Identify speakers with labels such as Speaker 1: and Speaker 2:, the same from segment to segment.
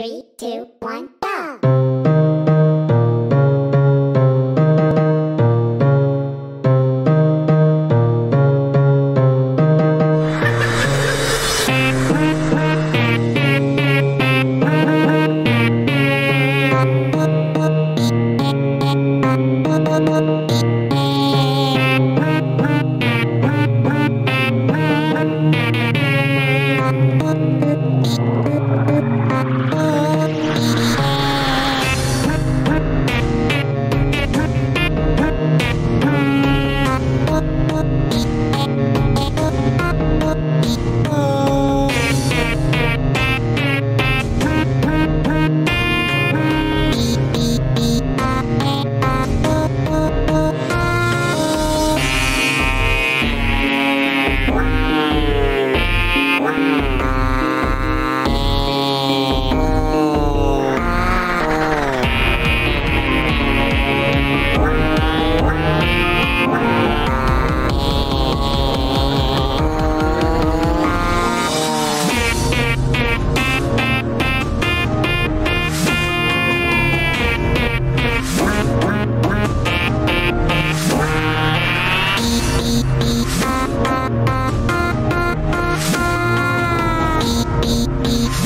Speaker 1: Three, two, one,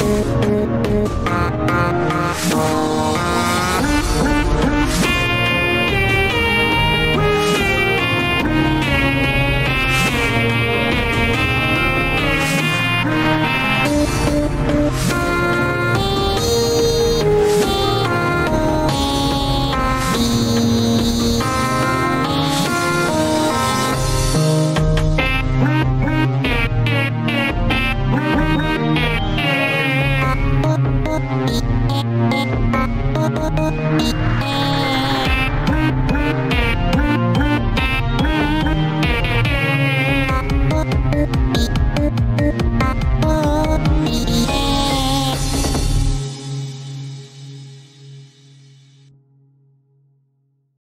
Speaker 2: Música